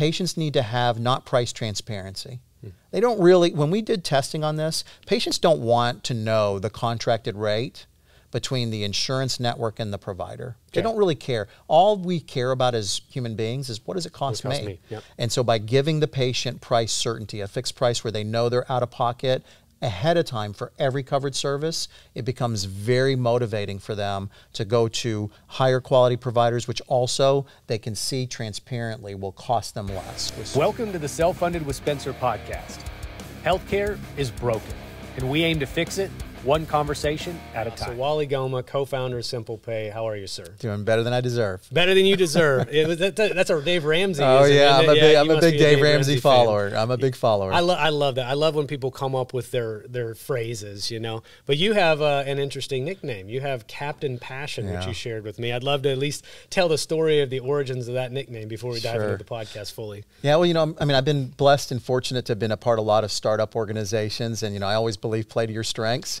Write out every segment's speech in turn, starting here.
patients need to have not price transparency. They don't really, when we did testing on this, patients don't want to know the contracted rate between the insurance network and the provider. They don't really care. All we care about as human beings is what does it cost, cost me? me, yep. And so by giving the patient price certainty, a fixed price where they know they're out of pocket ahead of time for every covered service, it becomes very motivating for them to go to higher quality providers, which also they can see transparently will cost them less. Welcome to the Self Funded with Spencer podcast. Healthcare is broken, and we aim to fix it one conversation at a time. So Wally Gomaa, co-founder of Simple Pay, how are you, sir? Doing better than I deserve. Better than you deserve. it was, that, that's our Dave Ramsey. Oh yeah, I'm a yeah, big, I'm a big Dave, Dave Ramsey, Ramsey follower. I'm a big follower. I, lo- I love that. I love when people come up with their their phrases, you know. But you have uh, an interesting nickname. You have Captain Passion, Yeah. which you shared with me. I'd love to at least tell the story of the origins of that nickname before we dive Sure. into the podcast fully. Yeah, well, you know, I mean, I've been blessed and fortunate to have been a part of a lot of startup organizations, and you know, I always believe play to your strengths.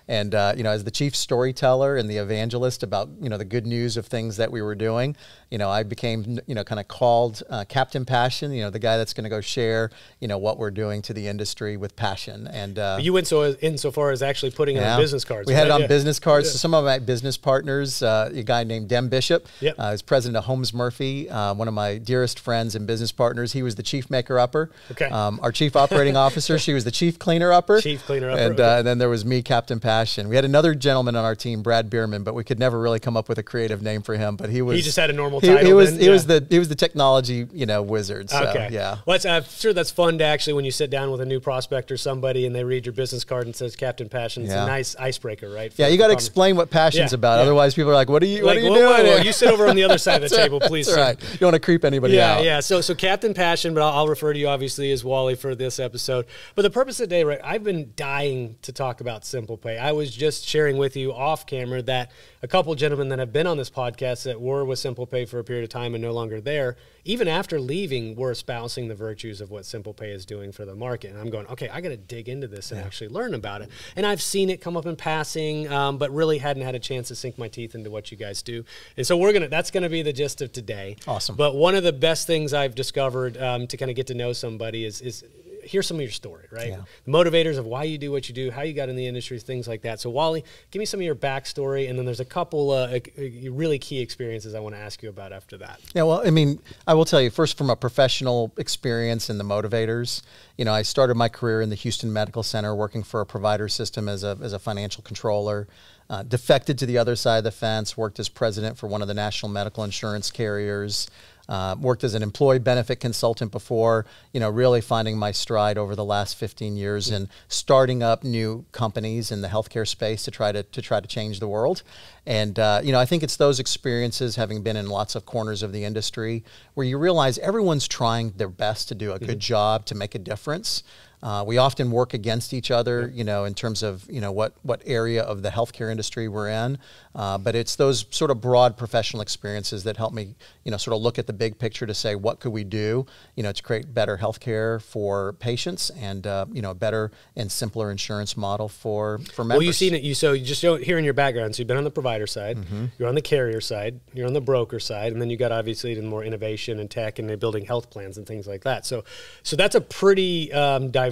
And uh, you know, as the chief storyteller and the evangelist about you know the good news of things that we were doing, you know, I became you know kind of called uh, Captain Passion. You know, the guy that's going to go share you know what we're doing to the industry with passion. And uh, You went so in so far as actually putting it on business cards. we had it on Yeah. business cards. Yeah. So some of my business partners, uh, a guy named Dem Bishop, Yep. uh, is president of Holmes Murphy, uh, one of my dearest friends and business partners. He was the chief maker upper. Okay. Um, our chief operating officer, she was the chief cleaner upper. Chief cleaner upper, And, okay. uh, and then there was me, Captain Passion. We had another gentleman on our team, Brad Bierman, but we could never really come up with a creative name for him. But he was he just had a normal he, title He was then? he was the he was the technology you know wizard. So, Okay. Yeah. Well, I'm sure that's fun to actually when you sit down with a new prospect or somebody and they read your business card and says Captain Passion. It's Yeah. a nice icebreaker, right? Yeah, you got to explain what passion's Yeah, about. yeah. Otherwise, people are like, "What are you? what are you whoa, doing?" whoa, whoa, you sit over on the other side of the table, please. That's right. You don't want to creep anybody Yeah, out. yeah. So, so Captain Passion, but I'll, I'll refer to you obviously as Wally for this episode. But the purpose of today, right? I've been dying to talk about Simple Pay. I was just sharing with you off camera that a couple gentlemen that have been on this podcast that were with Simple Pay for a period of time and no longer there, even after leaving, were espousing the virtues of what Simple Pay is doing for the market. And I'm going, okay, I got to dig into this and actually learn about it. And I've seen it come up in passing, um, but really hadn't had a chance to sink my teeth into what you guys do. And so we're gonna. That's gonna be the gist of today. Awesome. But one of the best things I've discovered um, to kind of get to know somebody is is hear some of your story, right? Yeah. The motivators of why you do what you do, how you got in the industry, things like that. So Wally, give me some of your backstory, and then there's a couple uh, really key experiences I want to ask you about after that. Yeah, well, I mean, I will tell you first from a professional experience in the motivators. You know, I started my career in the Houston Medical Center working for a provider system as a, as a financial controller. Uh, defected to the other side of the fence, worked as president for one of the national medical insurance carriers. Uh, worked as an employee benefit consultant before, you know, really finding my stride over the last 15 years and starting up new companies in the healthcare space to try to, to try to change the world. And, uh, you know, I think it's those experiences, having been in lots of corners of the industry, where you realize everyone's trying their best to do a good job to make a difference. Uh, we often work against each other, you know, in terms of you know what what area of the healthcare industry we're in. Uh, but it's those sort of broad professional experiences that help me, you know, sort of look at the big picture to say what could we do, you know, to create better healthcare for patients and uh, you know a better and simpler insurance model for for members. Well, you've seen it. You so you just don't hear in your background. So you've been on the provider side, Mm-hmm. you're on the carrier side, you're on the broker side, and then you got obviously the more innovation and tech and building health plans and things like that. So, so that's a pretty um, diverse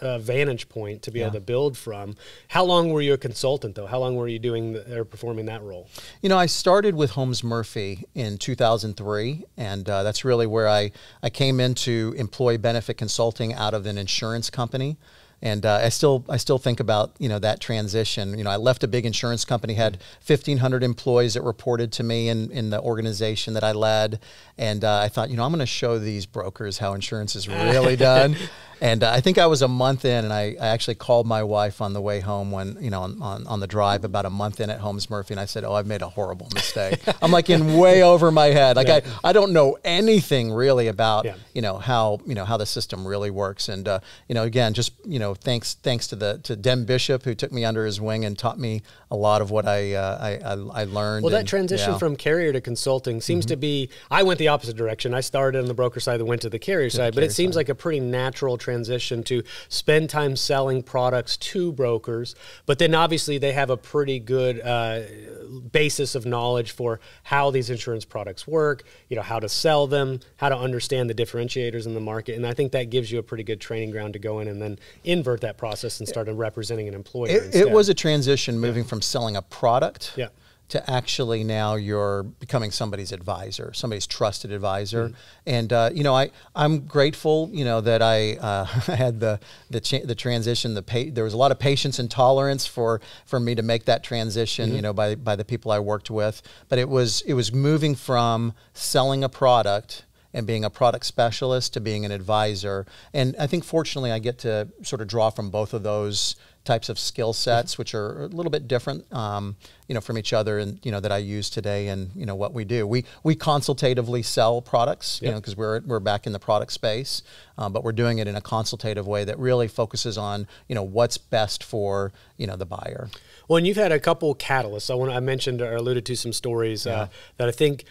uh, vantage point to be able to build from. How long were you a consultant though? How long were you doing the, or performing that role? You know, I started with Holmes Murphy in 2003, and uh, that's really where I, I came into employee benefit consulting out of an insurance company. And uh, I still I still think about you know that transition. You know, I left a big insurance company, had 1,500 employees that reported to me in, in the organization that I led, and uh, I thought, you know, I'm going to show these brokers how insurance is really done. And uh, I think I was a month in, and I, I actually called my wife on the way home when, you know, on, on, on the drive about a month in at Holmes Murphy, and I said, Oh, I've made a horrible mistake. I'm like in way over my head. Like, I, I don't know anything really about, Yeah. you know, how, you know, how the system really works. And, uh, you know, again, just, you know, thanks, thanks to the, to Dem Bishop, who took me under his wing and taught me a lot of what I, uh, I, I, I learned. Well, that and, transition yeah. Mm-hmm. from carrier to consulting seems to be. I went the opposite direction. I started on the broker side, then went to the carrier side, but it seems side. like a pretty natural transition to spend time selling products to brokers, but then obviously they have a pretty good uh, basis of knowledge for how these insurance products work, you know, how to sell them, how to understand the differentiators in the market. And I think that gives you a pretty good training ground to go in and then invert that process and start representing an employer. It, it was a transition moving yeah. from selling a product yeah to actually now you're becoming somebody's advisor, somebody's trusted advisor. Mm-hmm. And uh, you know, I I'm grateful, you know, that I uh, had the the cha- the transition. The pa- there was a lot of patience and tolerance for for me to make that transition, mm-hmm. you know, by by the people I worked with. But it was it was moving from selling a product and being a product specialist to being an advisor. And I think fortunately I get to sort of draw from both of those types of skill sets, which are a little bit different, um, you know, from each other, and you know that I use today, and you know what we do. We we consultatively sell products, you know, because we're we're back in the product space, um, but we're doing it in a consultative way that really focuses on you know what's best for you know the buyer. Well, and you've had a couple catalysts. I want I mentioned or alluded to some stories uh, that I think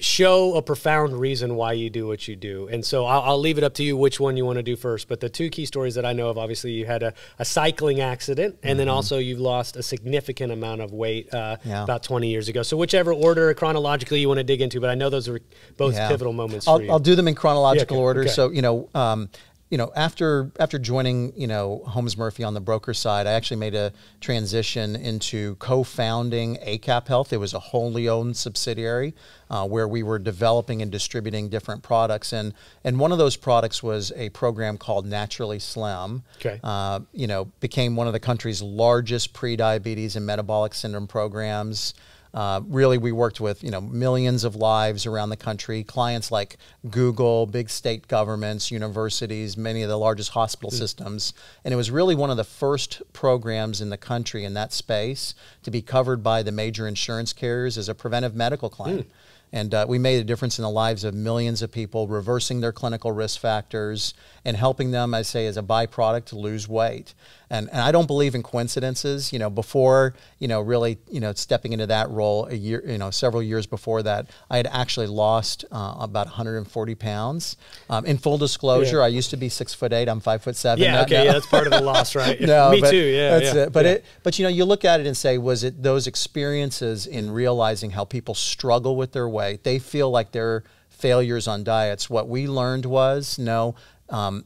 show a profound reason why you do what you do. And so I'll, I'll, leave it up to you which one you want to do first. But the two key stories that I know of obviously, you had a, a cycling accident, and mm-hmm. then also you've lost a significant amount of weight uh, yeah. about 20 years ago. So, whichever order chronologically you want to dig into, but I know those are both yeah. pivotal moments I'll, I'll, do them in chronological yeah, okay. order. Okay. So, you know, um, you know, after after joining, you know, Holmes Murphy on the broker side, I actually made a transition into co-founding ACAP Health. It was a wholly owned subsidiary uh, where we were developing and distributing different products, and and one of those products was a program called Naturally Slim. Okay. Uh, you know, became one of the country's largest pre-diabetes and metabolic syndrome programs. Uh, really, we worked with you know millions of lives around the country. Clients like Google, big state governments, universities, many of the largest hospital mm. systems, and it was really one of the first programs in the country in that space to be covered by the major insurance carriers as a preventive medical claim. Mm. And uh, we made a difference in the lives of millions of people, reversing their clinical risk factors and helping them, I say, as a byproduct to lose weight. And, and I don't believe in coincidences. You know, before, you know, really, you know, stepping into that role a year, you know, several years before that, I had actually lost uh, about 140 pounds. Um, in full disclosure, yeah. I used to be six foot eight. I'm five foot seven. Yeah, okay, yeah, that's part of the loss, right? no, me but too. Yeah, that's yeah, it. But yeah. it, but you know, you look at it and say, was it those experiences in realizing how people struggle with their weight? They feel like they're failures on diets. What we learned was no. Um,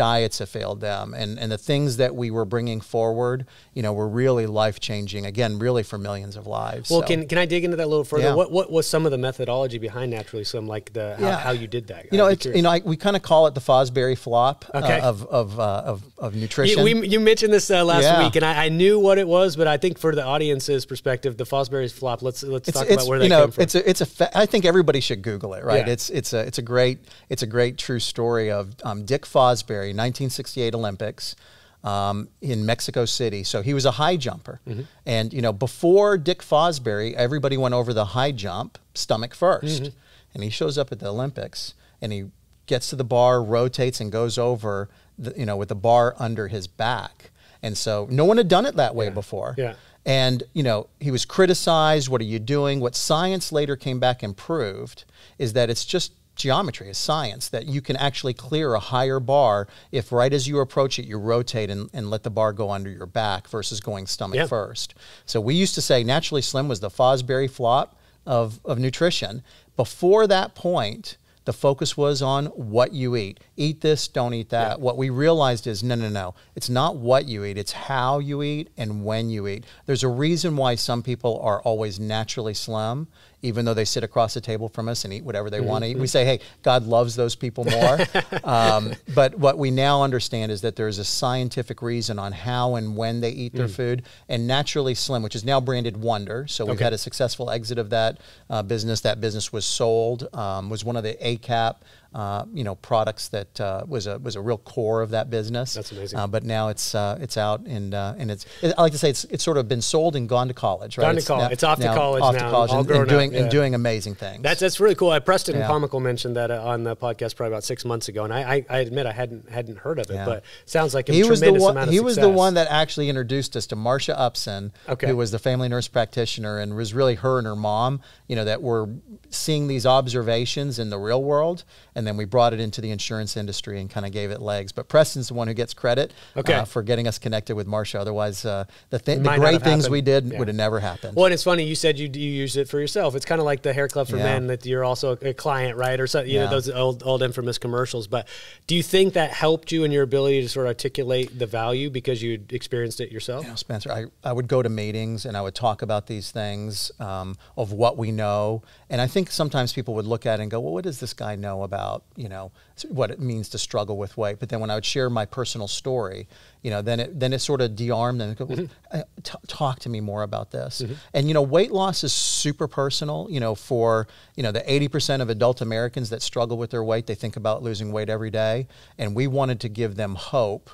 diets have failed them and, and the things that we were bringing forward you know were really life changing again really for millions of lives well so. can, can i dig into that a little further yeah. what, what was some of the methodology behind naturally slim like the how, yeah. how you did that you know it's you know I, we kind of call it the fosbury flop uh, okay. uh, of, of, uh, of, of nutrition you, we, you mentioned this uh, last yeah. week and I, I, knew what it was but i think for the audience's perspective the fosbury flop let's let's it's, talk it's, about where that know, came from it's a it's a i think everybody should google it right it's it's a it's a great it's a great true story of um, dick fosbury 1968 Olympics. Um, in Mexico City. So he was a high jumper. Mm-hmm. And, you know, before Dick Fosbury, everybody went over the high jump stomach 1st mm-hmm. And he shows up at the Olympics and he gets to the bar, rotates, and goes over, the, you know, with the bar under his back. And so no one had done it that way yeah. before. Yeah. And, you know, he was criticized. What are you doing? What science later came back and proved is that it's just geometry, is science, that you can actually clear a higher bar if right as you approach it, you rotate and, and let the bar go under your back versus going stomach yep. first. So we used to say naturally slim was the Fosbury flop of, of nutrition. Before that point, the focus was on what you eat. Eat this, don't eat that. Yeah. What we realized is no, no, no. It's not what you eat, it's how you eat and when you eat. There's a reason why some people are always naturally slim even though they sit across the table from us and eat whatever they mm-hmm. want to eat. We say, hey, God loves those people more. um, but what we now understand is that there's a scientific reason on how and when they eat their mm. food. And Naturally Slim, which is now branded Wondr, so we've okay. had a successful exit of that uh, business. That business was sold, um, was one of the ACAP uh, you know products that uh, was a was a real core of that business. That's amazing. Uh, but now it's uh, it's out and uh, and it's it, I like to say it's it's sort of been sold and gone to college. Right? Gone to college. It's off to college off now. To college and, and, doing yeah. and doing amazing things. That's that's really cool. I Preston yeah. Comical mentioned that uh, on the podcast probably about six months ago, and I I, I admit I hadn't hadn't heard of it, yeah. but sounds like a he was the one. he was the one that actually introduced us to Marsha Upson, okay. who was the family nurse practitioner, and was really her and her mom, you know, that were seeing these observations in the real world and then we brought it into the insurance industry and kind of gave it legs. But Preston's the one who gets credit Okay. uh, for getting us connected with Marsha. Otherwise, uh, the, th- the great things happened. we did Yeah. would have never happened. Well, and it's funny. You said you you use it for yourself. It's kind of like the hair club for Yeah. men that you're also a client, right? Or so, you know those old old infamous commercials. But do you think that helped you in your ability to sort of articulate the value because you experienced it yourself? You know, Spencer, I, I would go to meetings and I would talk about these things um, of what we know. And I think sometimes people would look at it and go, well, what does this guy know about, you know, what it means to struggle with weight? But then when I would share my personal story, you know, then it, then it sort of de-armed go, well, uh, t- talk to me more about this. And, you know, weight loss is super personal, you know, for, you know, the 80% of adult Americans that struggle with their weight, they think about losing weight every day. And we wanted to give them hope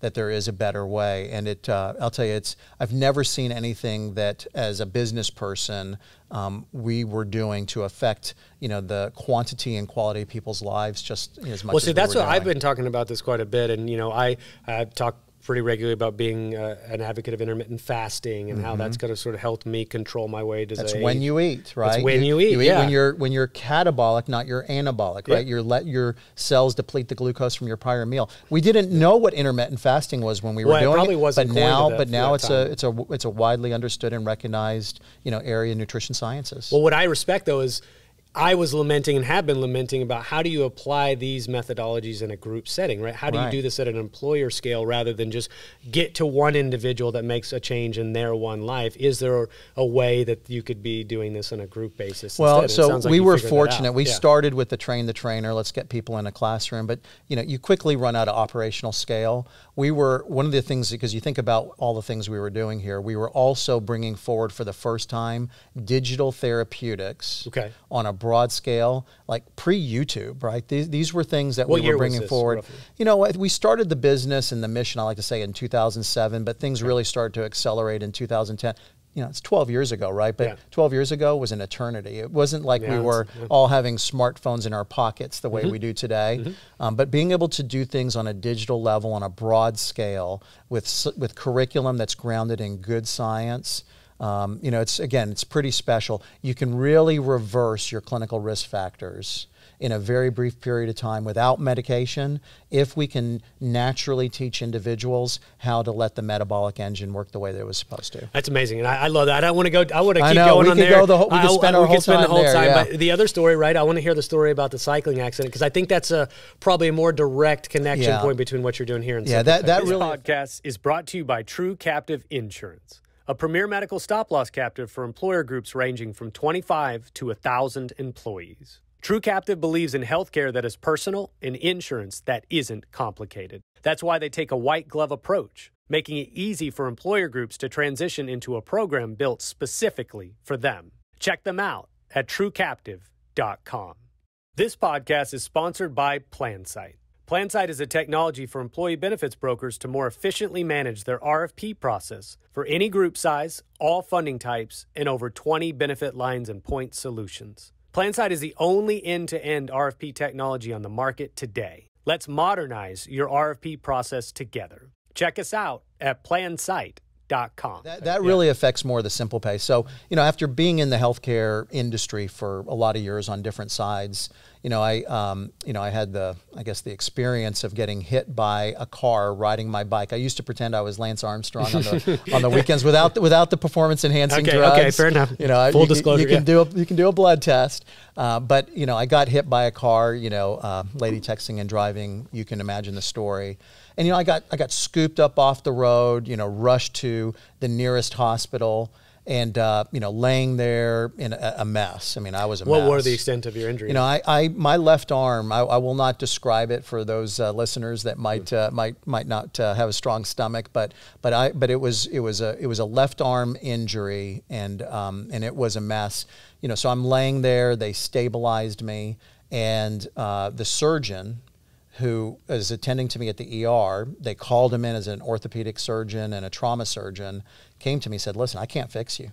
that there is a better way. And it, uh, I'll tell you, it's I've never seen anything that, as a business person, um, we were doing to affect you know the quantity and quality of people's lives just as much. Well, as see, we that's were what I've been talking about this quite a bit, and you know, I I talk pretty regularly about being uh, an advocate of intermittent fasting and how that's going to sort of help me control my weight as Mm-hmm. That's a when you eat, right? when you eat, You eat yeah. when you're when you're catabolic, not your anabolic, right? Yeah. You're let your cells deplete the glucose from your prior meal. We didn't know what intermittent fasting was when we were Well, it doing probably it, wasn't but now, but now it's time. a it's a it's a widely understood and recognized you know area of nutrition sciences. Well, what I respect though is I was lamenting and have been lamenting about how do you apply these methodologies in a group setting, right? How do Right. you do this at an employer scale rather than just get to one individual that makes a change in their one life? Is there a way that you could be doing this on a group basis? Well, instead? So like we were fortunate. We Yeah. started with the train the trainer. Let's get people in a classroom, but you know, you quickly run out of operational scale. We were one of the things because you think about all the things we were doing here. We were also bringing forward for the first time digital therapeutics Okay. on a broad scale, like pre YouTube. Right? These, these were things that What we were bringing forward. roughly? You know, we started the business and the mission. I like to say in 2007, but things really started to accelerate in 2010. You know, it's 12 years ago, right? But Yeah. 12 years ago was an eternity. It wasn't like Yeah, we were yeah. all having smartphones in our pockets the way Mm-hmm. we do today. Um, but being able to do things on a digital level, on a broad scale, with with curriculum that's grounded in good science. Um, you know, it's again, it's pretty special. You can really reverse your clinical risk factors in a very brief period of time without medication if we can naturally teach individuals how to let the metabolic engine work the way that it was supposed to. That's amazing, and I, I love that. I don't want to go. I want to keep know, going we on could there. go the whole- we could spend I- our we whole could spend the time whole there, time. yeah. But the other story, right? I want to hear the story about the cycling accident because I think that's a probably a more direct connection Yeah. point between what you're doing here and Yeah, that that This really podcast is brought to you by True Captive Insurance, a premier medical stop loss captive for employer groups ranging from 25 to 1,000 employees. True Captive believes in healthcare that is personal and insurance that isn't complicated. That's why they take a white glove approach, making it easy for employer groups to transition into a program built specifically for them. Check them out at truecaptive.com. This podcast is sponsored by PlanSite. PlanSite is a technology for employee benefits brokers to more efficiently manage their RFP process for any group size, all funding types, and over 20 benefit lines and point solutions. PlanSite is the only end to end RFP technology on the market today. Let's modernize your RFP process together. Check us out at plansite.com. That, that really affects more the simple pay. So, you know, after being in the healthcare industry for a lot of years on different sides, you know, I, um, you know, I had the, I guess, the experience of getting hit by a car riding my bike. I used to pretend I was Lance Armstrong on the on the weekends without the, without the performance enhancing Okay, drugs. okay, fair enough. You know, I- Full you, disclosure, You can yeah. do a, you can do a blood test, uh, but you know, I got hit by a car. You know, uh, lady texting and driving. You can imagine the story. And you know, I got I got scooped up off the road. You know, rushed to the nearest hospital, and uh, you know, laying there in a, a mess. I mean, I was a mess. What mess. were the extent of your injury? You know, I, I my left arm. I, I will not describe it for those uh, listeners that might uh, might might not uh, have a strong stomach, but but I but it was it was a it was a left arm injury, and um, and it was a mess. You know, so I'm laying there. They stabilized me, and uh, the surgeon who is attending to me at the ER, they called him in as an orthopedic surgeon and a trauma surgeon, came to me and said, Listen, I can't fix you.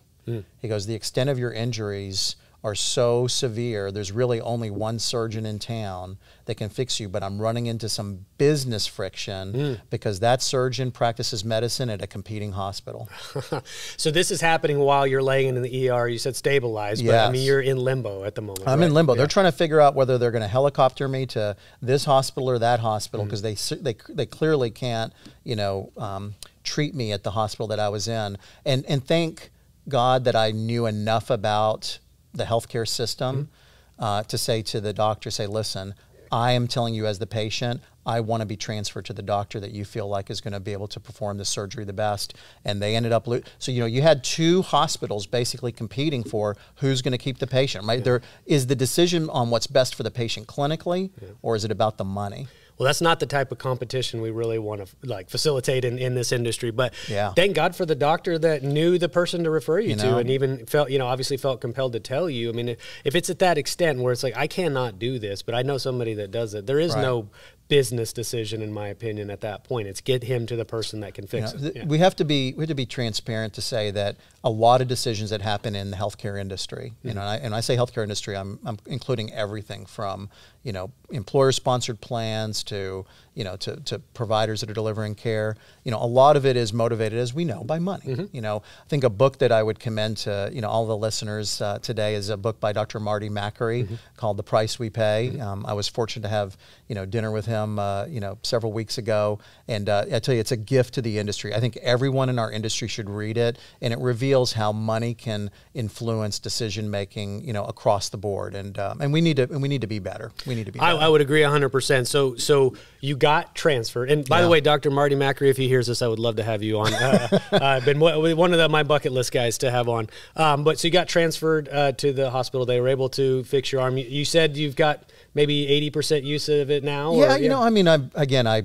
He goes, The extent of your injuries are so severe. There's really only one surgeon in town that can fix you, but I'm running into some business friction mm. because that surgeon practices medicine at a competing hospital. so this is happening while you're laying in the ER. You said stabilized, but I mean you're in limbo at the moment. I'm right? in limbo. Yeah. They're trying to figure out whether they're going to helicopter me to this hospital or that hospital because mm. they they they clearly can't you know um, treat me at the hospital that I was in. And and thank God that I knew enough about the healthcare system mm-hmm. uh, to say to the doctor, say, listen, I am telling you as the patient, I want to be transferred to the doctor that you feel like is going to be able to perform the surgery the best. And they ended up, lo- so you know, you had two hospitals basically competing for who's going to keep the patient. Right? Yeah. There is the decision on what's best for the patient clinically, yeah. or is it about the money? Well that's not the type of competition we really want to like facilitate in, in this industry but yeah. thank god for the doctor that knew the person to refer you, you to know? and even felt you know obviously felt compelled to tell you i mean if it's at that extent where it's like i cannot do this but i know somebody that does it there is right. no business decision, in my opinion, at that point. It's get him to the person that can fix know, it. Yeah. We have to be we have to be transparent to say that a lot of decisions that happen in the healthcare industry, mm-hmm. you know, and I, and I say healthcare industry, I'm, I'm including everything from you know employer sponsored plans to you know to, to providers that are delivering care. You know, a lot of it is motivated, as we know, by money. Mm-hmm. You know, I think a book that I would commend to you know all the listeners uh, today is a book by Dr. Marty Makary mm-hmm. called The Price We Pay. Mm-hmm. Um, I was fortunate to have you know dinner with him uh, you know several weeks ago, and uh, I tell you, it's a gift to the industry. I think everyone in our industry should read it, and it reveals how money can influence decision making, you know, across the board. And um, and we need to and we need to be better. We need to be. I, I, would agree hundred percent. So so you got transferred, and by yeah. the way, Dr. Marty Makary, if he hears this, I would love to have you on. Uh, I've been one of the, my bucket list guys to have on. Um, but so you got transferred uh, to the hospital. They were able to fix your arm. You, you said you've got maybe 80% use of it now? Yeah, or, you yeah. know, I mean, I again, I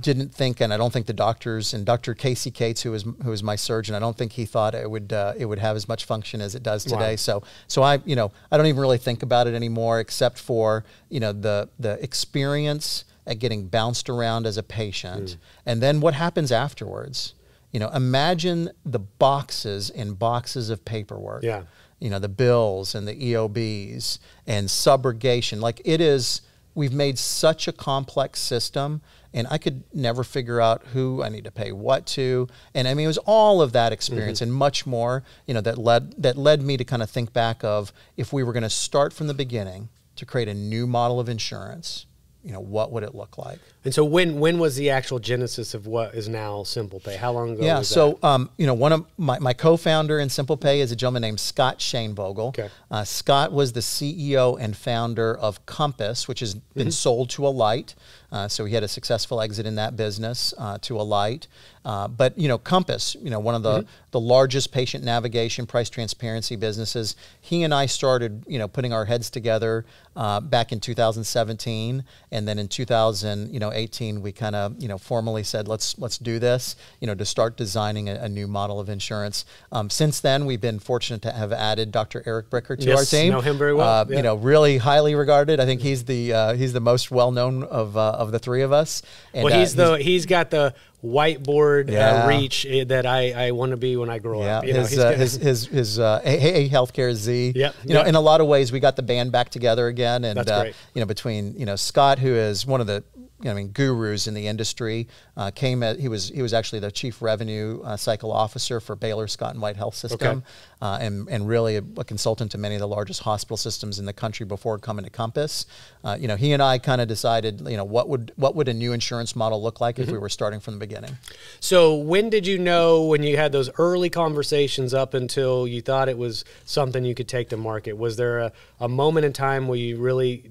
didn't think, and I don't think the doctors and Dr. Casey Cates, who is who is my surgeon, I don't think he thought it would uh, it would have as much function as it does today. Wow. So so I you know I don't even really think about it anymore, except for you know the the experience at getting bounced around as a patient, mm. and then what happens afterwards. You know, imagine the boxes and boxes of paperwork. Yeah you know, the bills and the EOBs and subrogation. Like it is, we've made such a complex system and I could never figure out who I need to pay what to. And I mean, it was all of that experience mm-hmm. and much more, you know, that led, that led me to kind of think back of if we were going to start from the beginning to create a new model of insurance, you know, what would it look like? And so when when was the actual genesis of what is now Simple Pay? How long ago? Yeah, so um, you know, one of my, my co-founder in Simple Pay is a gentleman named Scott Shainvogel. Okay. Uh, Scott was the CEO and founder of Compass, which has been mm-hmm. sold to Alight. Uh, so he had a successful exit in that business uh, to Alight. Uh, but you know, Compass, you know, one of the mm-hmm. the largest patient navigation, price transparency businesses. He and I started, you know, putting our heads together uh, back in 2017, and then in 2000, you know, 18, we kind of, you know, formally said, let's let's do this, you know, to start designing a, a new model of insurance. Um, since then, we've been fortunate to have added Dr. Eric Bricker to yes, our team. know him very well. Uh, yeah. You know, really highly regarded. I think he's the uh, he's the most well known of of the three of us. And, well, he's the he's got the whiteboard uh, yeah. uh, reach that I, I want to be when I grow yeah. up. You his, know, uh, his, his his uh, AHealthcareZ. Yep. You know, in a lot of ways, we got the band back together again, and uh, you know, between you know Scott, who is one of the I mean, gurus in the industry. Uh, came at, he was he was actually the chief revenue uh, cycle officer for Baylor Scott and White Health System, okay. uh, and and really a, a, consultant to many of the largest hospital systems in the country before coming to Compass. Uh, you know, he and I kind of decided, you know, what would what would a new insurance model look like mm-hmm. if we were starting from the beginning. So when did you know when you had those early conversations up until you thought it was something you could take to market? Was there a, a moment in time where you really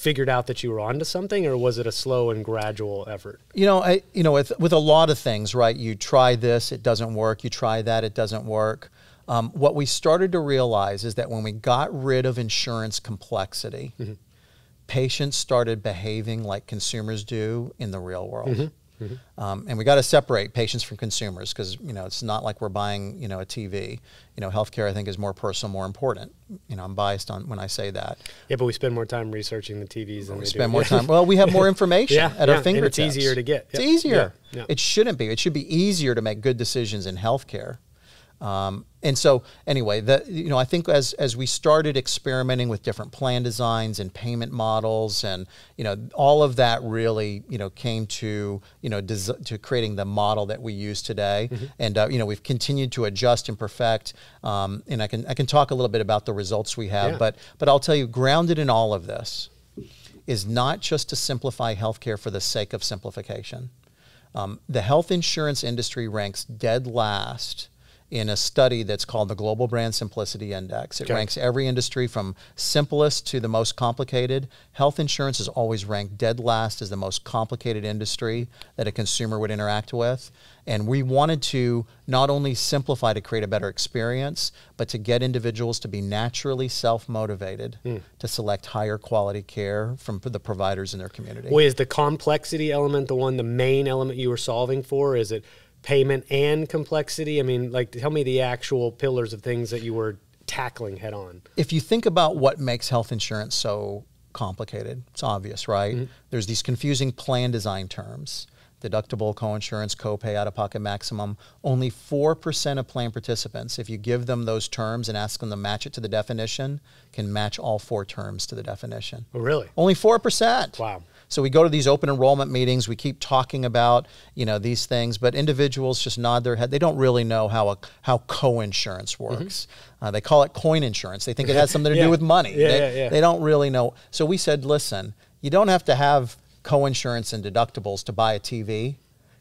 figured out that you were onto something, or was it a slow and gradual effort? You know, I you know with with a lot of things, right? You try this, it doesn't work. You try that, it doesn't work. Um, what we started to realize is that when we got rid of insurance complexity, mm-hmm. patients started behaving like consumers do in the real world. Mm-hmm. Mm-hmm. Um, and we got to separate patients from consumers because you know it's not like we're buying you know a TV. You know, healthcare I think is more personal, more important. You know, I'm biased on when I say that. Yeah, but we spend more time researching the TVs than we, we spend do. more time. Well, we have more information yeah, at yeah, our fingertips. it's easier to get. It's easier. Yeah, it shouldn't be. It should be easier to make good decisions in healthcare. Um, and so anyway, that you know, I think as as we started experimenting with different plan designs and payment models, and you know, all of that really you know came to you know des- to creating the model that we use today. Mm-hmm. And uh, you know, we've continued to adjust and perfect. Um, and I can I can talk a little bit about the results we have, yeah. but but I'll tell you, grounded in all of this is not just to simplify healthcare for the sake of simplification. Um, the health insurance industry ranks dead last in a study that's called the Global Brand Simplicity Index. It okay. ranks every industry from simplest to the most complicated. Health insurance is always ranked dead last as the most complicated industry that a consumer would interact with. And we wanted to not only simplify to create a better experience, but to get individuals to be naturally self motivated mm. to select higher quality care from the providers in their community. Well, is the complexity element the one, the main element you were solving for? Is it payment and complexity? I mean, like, tell me the actual pillars of things that you were tackling head on. If you think about what makes health insurance so complicated, it's obvious, right? Mm-hmm. There's these confusing plan design terms deductible, coinsurance, copay, out of pocket maximum. Only 4% of plan participants, if you give them those terms and ask them to match it to the definition, can match all four terms to the definition. Oh, really? Only 4%. Wow. So we go to these open enrollment meetings, we keep talking about, you know, these things, but individuals just nod their head. They don't really know how a, how co-insurance mm-hmm. works. Mm-hmm. Uh, they call it coin insurance. They think it has something to yeah. do with money. Yeah, they, yeah, yeah. they don't really know. So we said, listen, you don't have to have co-insurance and deductibles to buy a TV.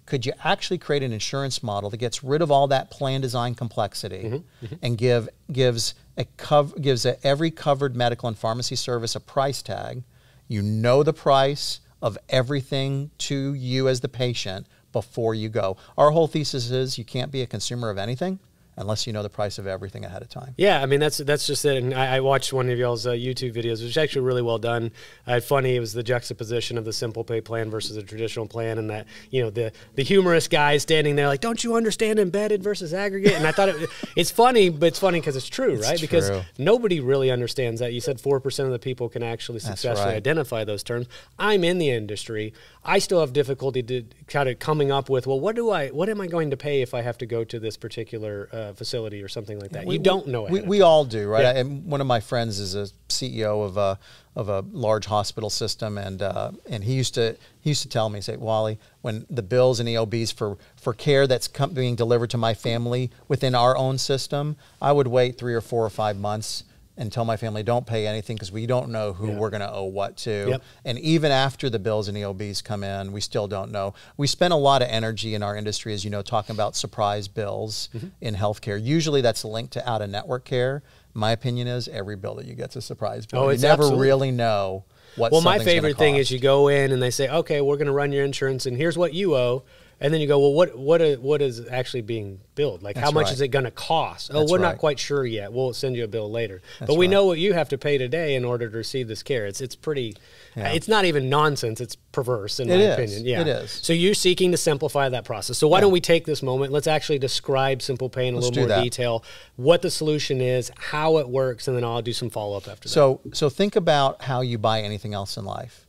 Could you actually create an insurance model that gets rid of all that plan design complexity mm-hmm, mm-hmm. and give gives a cov- gives a, every covered medical and pharmacy service a price tag you know the price of everything to you as the patient before you go. Our whole thesis is you can't be a consumer of anything unless you know the price of everything ahead of time. Yeah, I mean that's that's just it. And I, I watched one of y'all's uh, YouTube videos, which is actually really well done. Uh, funny, it was the juxtaposition of the simple pay plan versus a traditional plan, and that you know the the humorous guy standing there like, "Don't you understand embedded versus aggregate?" And I thought it, it's funny, but it's funny because it's true, it's right? True. Because nobody really understands that. You said four percent of the people can actually successfully right. identify those terms. I'm in the industry. I still have difficulty to kind of coming up with, well, what do I, what am I going to pay if I have to go to this particular uh, facility or something like that? We, you don't know. We, we all do, right? Yeah. And one of my friends is a CEO of a of a large hospital system, and uh, and he used to he used to tell me, say, Wally, when the bills and EOBs for for care that's being delivered to my family within our own system, I would wait three or four or five months and tell my family don't pay anything because we don't know who yeah. we're going to owe what to. Yep. And even after the bills and EOBs come in, we still don't know. We spend a lot of energy in our industry, as you know, talking about surprise bills mm-hmm. in healthcare. Usually that's linked to out of network care. My opinion is every bill that you get is a surprise bill. Oh, you never absolutely. really know what. Well, my favorite thing is you go in and they say, okay, we're going to run your insurance and here's what you owe and then you go, well, what what is, what is actually being billed? Like, That's how much right. is it going to cost? Oh, That's we're right. not quite sure yet. We'll send you a bill later. That's but we right. know what you have to pay today in order to receive this care. It's it's pretty. Yeah. It's not even nonsense. It's perverse in it my is. opinion. Yeah, it is. So you're seeking to simplify that process. So why yeah. don't we take this moment? Let's actually describe Simple Pay in a Let's little more that. detail. What the solution is, how it works, and then I'll do some follow up after so, that. So so think about how you buy anything else in life.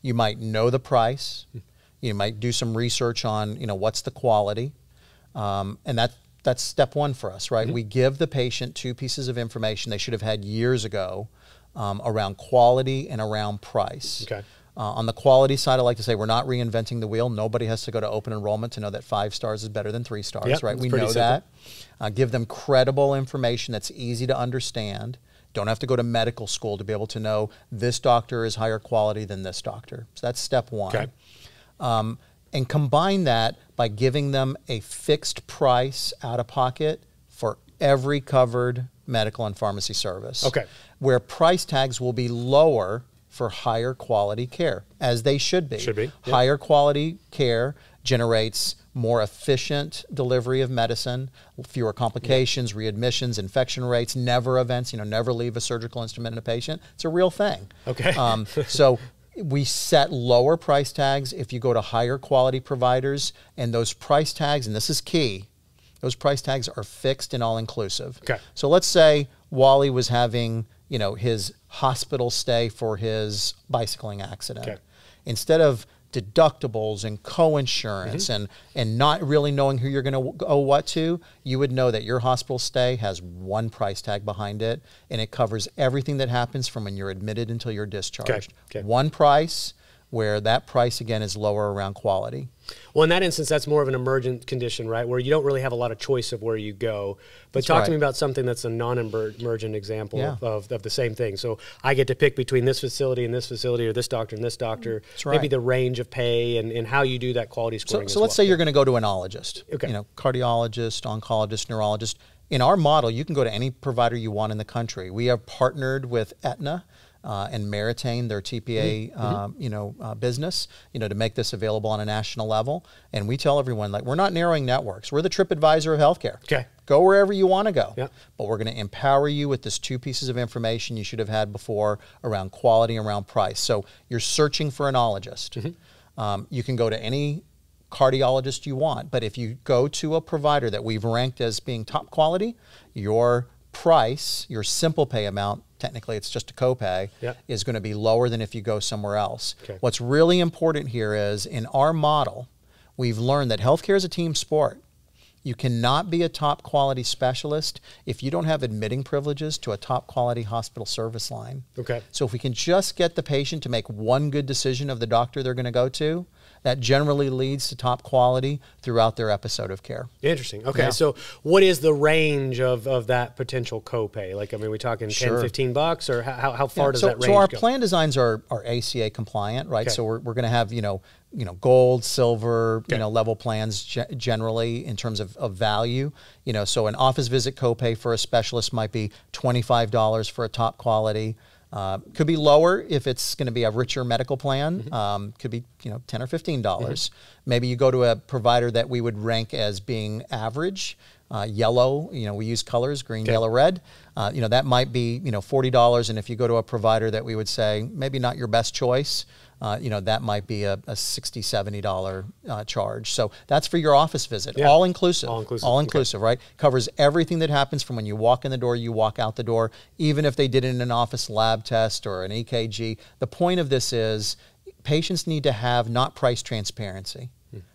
You might know the price. Hmm. Hmm. You might do some research on, you know, what's the quality, um, and that that's step one for us, right? Mm-hmm. We give the patient two pieces of information they should have had years ago um, around quality and around price. Okay. Uh, on the quality side, I like to say we're not reinventing the wheel. Nobody has to go to open enrollment to know that five stars is better than three stars, yep, right? We know simple. that. Uh, give them credible information that's easy to understand. Don't have to go to medical school to be able to know this doctor is higher quality than this doctor. So that's step one. Okay. Um, and combine that by giving them a fixed price out of pocket for every covered medical and pharmacy service. Okay. Where price tags will be lower for higher quality care, as they should be. Should be. Higher quality care generates more efficient delivery of medicine, fewer complications, readmissions, infection rates, never events, you know, never leave a surgical instrument in a patient. It's a real thing. Okay. Um, so we set lower price tags if you go to higher quality providers, and those price tags, and this is key, those price tags are fixed and all inclusive. Okay. So let's say Wally was having, you know, his hospital stay for his bicycling accident. Okay. Instead of deductibles and co-insurance Mm-hmm. and and not really knowing who you're going to owe what to, you would know that your hospital stay has one price tag behind it, and it covers everything that happens from when you're admitted until you're discharged. okay. One price, where that price again is lower around quality. Well, in that instance, that's more of an emergent condition, right? Where you don't really have a lot of choice of where you go. But talk to me about something that's a non-emergent example Yeah. of, of the same thing. So I get to pick between this facility and this facility, or this doctor and this doctor. That's Maybe the range of pay and, and how you do that quality So, scoring. so as let's well. say you're going to go to an ologist, Okay. you know, cardiologist, oncologist, neurologist. In our model, you can go to any provider you want in the country. We have partnered with Aetna uh, and Meritain, their TPA, um, you know, uh, business, you know, to make this available on a national level. And we tell everyone, like, we're not narrowing networks. We're the trip advisor of healthcare. Okay. Go wherever you want to go. Yeah. But we're going to empower you with this two pieces of information you should have had before around quality, around price. So you're searching for an ologist. Um, you can go to any cardiologist you want, but if you go to a provider that we've ranked as being top quality, your price, your simple pay amount, technically it's just a copay, Yep. is going to be lower than if you go somewhere else. Okay. What's really important here is in our model, we've learned that healthcare is a team sport. You cannot be a top quality specialist if you don't have admitting privileges to a top quality hospital service line. Okay. So if we can just get the patient to make one good decision of the doctor they're going to go to, that generally leads to top quality throughout their episode of care. Interesting. Okay. Yeah. So what is the range of, of that potential copay? Like, I mean, we talking 10, Sure. 15 bucks or how, how far Yeah, does so, that range so our go? plan designs are, are ACA compliant, right? Okay. So we're, we're going to have you know you know gold, silver, Okay. you know level plans ge- generally in terms of, of value. You know, so an office visit copay for a specialist might be twenty five dollars for a top quality. Uh, could be lower if it's going to be a richer medical plan. Mm-hmm. Um, could be you know ten or fifteen dollars. Maybe you go to a provider that we would rank as being average. Uh, yellow, you know, we use colors green, Okay. yellow, red. Uh, you know, that might be you know forty dollars, and if you go to a provider that we would say maybe not your best choice, uh, you know, that might be a, a 60 70 dollar uh, charge. So that's for your office visit, Yeah. all inclusive, All inclusive, all okay. inclusive, right? Covers everything that happens from when you walk in the door, you walk out the door, even if they did it in an office lab test or an EKG. The point of this is patients need to have not price transparency.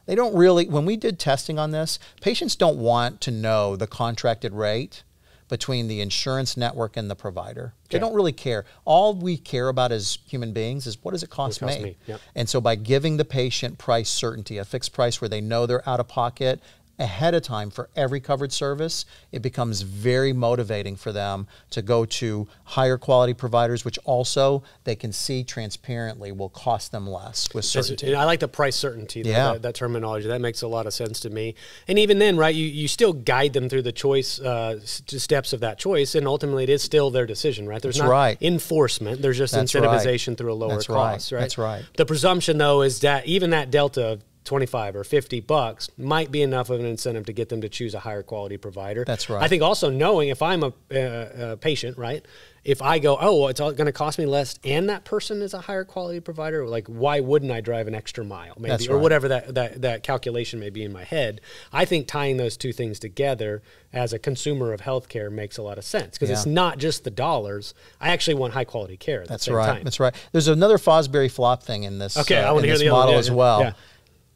They don't really, when we did testing on this, patients don't want to know the contracted rate between the insurance network and the provider. They don't really care. All we care about as human beings is what does it cost, cost me? me? Yep. And so by giving the patient price certainty, a fixed price where they know they're out of pocket ahead of time for every covered service, it becomes very motivating for them to go to higher quality providers, which also they can see transparently will cost them less with certainty. and I like the price certainty, though, Yeah. that, that terminology. That makes a lot of sense to me. And even then, right, you, you still guide them through the choice uh, steps of that choice, and ultimately it is still their decision, right? There's That's not right. enforcement. There's just That's right. incentivization through a lower That's right. cost, right? That's right. The presumption, though, is that even that delta of 25 or 50 bucks might be enough of an incentive to get them to choose a higher quality provider. That's right. I think also knowing if I'm a, uh, a patient, right? If I go, oh, well, it's all going to cost me less, and that person is a higher quality provider, like why wouldn't I drive an extra mile, maybe, That's or right. whatever that, that that calculation may be in my head? I think tying those two things together as a consumer of healthcare makes a lot of sense because it's not just the dollars. I actually want high quality care. At That's the same right. Time. That's right. There's another Fosbury flop thing in this. Okay, I uh, wanna in hear this the other- model yeah, as well. yeah.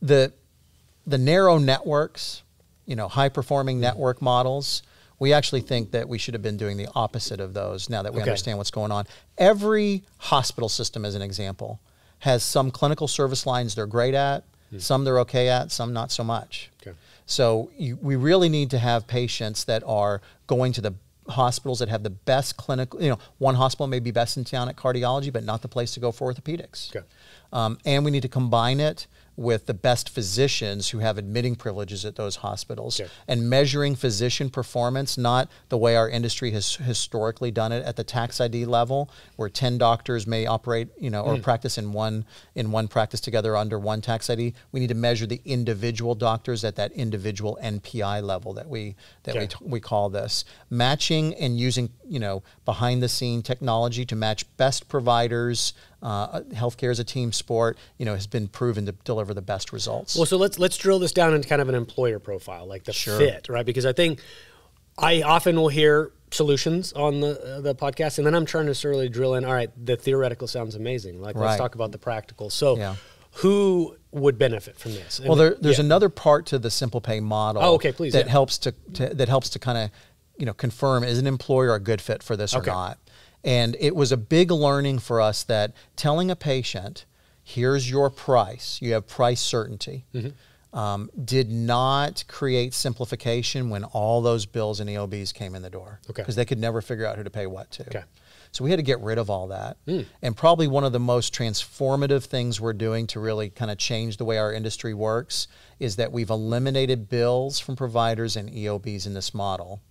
The the narrow networks, you know, high performing network models. We actually think that we should have been doing the opposite of those. Now that we Okay. understand what's going on, every hospital system, as an example, has some clinical service lines they're great at, some they're okay at, some not so much. Okay. So you, we really need to have patients that are going to the hospitals that have the best clinical. You know, one hospital may be best in town at cardiology, but not the place to go for orthopedics. Okay. Um, and we need to combine it with the best physicians who have admitting privileges at those hospitals Okay. and measuring physician performance, not the way our industry has historically done it at the tax ID level, where 10 doctors may operate, you know, or hmm. practice in one in one practice together under one tax ID. We need to measure the individual doctors at that individual NPI level that we that we, t- we call this matching and using you know behind the scene technology to match best providers. Uh, healthcare is a team sport. You know, has been proven to deliver the best results. Well, so let's let's drill this down into kind of an employer profile, like the Sure. fit, right? Because I think I often will hear solutions on the uh, the podcast, and then I'm trying to necessarily drill in. All right, the theoretical sounds amazing. Like let's talk about the practical. So. Yeah. who would benefit from this? And Well, there, there's yeah. another part to the simple pay model. Oh, okay, please, That yeah. helps to, to that helps to kind of you know confirm is an employer a good fit for this Okay. or not. And it was a big learning for us that telling a patient, "Here's your price," you have price certainty. Mm-hmm. Um, did not create simplification when all those bills and EOBs came in the door. Okay. Because they could never figure out who to pay what to. Okay. So we had to get rid of all that. Hmm. And probably one of the most transformative things we're doing to really kind of change the way our industry works is that we've eliminated bills from providers and EOBs in this model